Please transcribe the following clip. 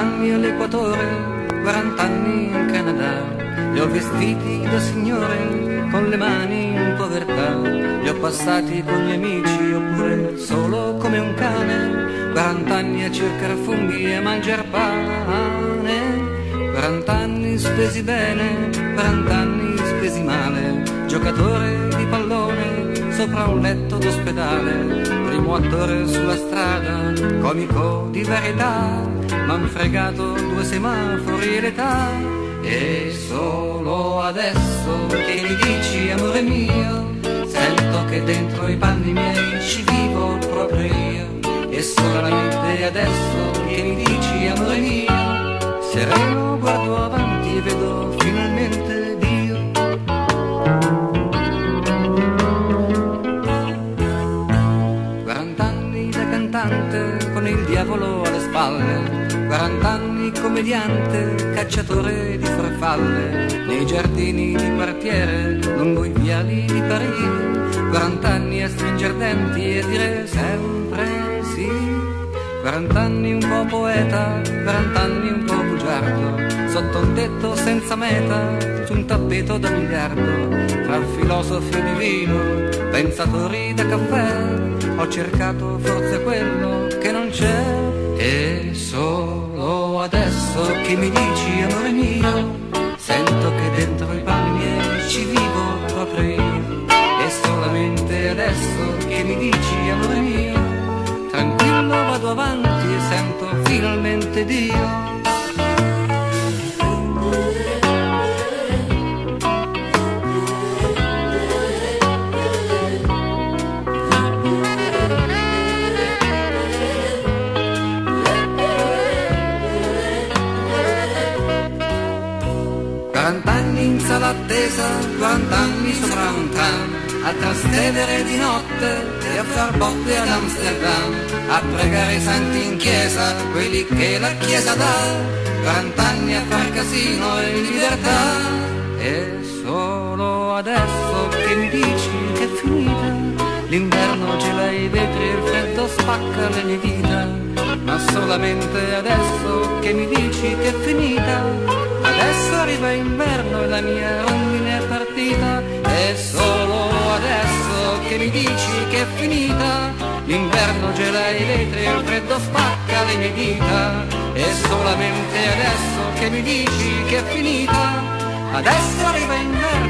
anni all'Equatore, 40 anni in Canada, li ho vestiti da signore con le mani in povertà, li ho passati con gli amici oppure solo come un cane, 40 anni a cercare funghi e a mangiare pane, 40 anni spesi bene, 40 anni spesi male, giocatore di pallone sopra un letto d'ospedale, primo attore sulla strada, comico di verità, m'han fregato due semafori e l'età, e solo adesso che mi dici amore mio, sento che dentro i panni miei ci vivo proprio io, e solamente adesso che mi dici amore mio, sereno con il diavolo alle spalle, quarant'anni commediante, cacciatore di farfalle, nei giardini di quartiere, lungo i viali di Parigi, quarant'anni a stringer denti e dire sempre sì. Quarant'anni un po' poeta, quarant'anni un po' bugiardo, sotto un tetto senza meta, su un tappeto da miliardo, tra filosofi di vino, pensatori da caffè, ho cercato forse quello che non c'è, e solo adesso che mi dici amore mio, sento che dentro i panni ci vivo proprio io, e solamente adesso che mi dici amore mio, tranquillo vado avanti e sento finalmente Dio. Quarant'anni in sala attesa, quarant'anni sopra un tram, a trastevere di notte e a far botte ad Amsterdam, a pregare i santi in chiesa, quelli che la chiesa dà, quarant'anni a far casino e in libertà, e solo adesso che mi dici che è finita, l'inverno gela i vetri e il freddo spacca le mie dita, ma solamente adesso che mi dici che è finita, Adesso arriva inverno e la mia rondine è partita. E solo adesso che mi dici che è finita. L'inverno gela i vetri e il freddo spacca le mie dita. E solamente adesso che mi dici che è finita. Adesso arriva inverno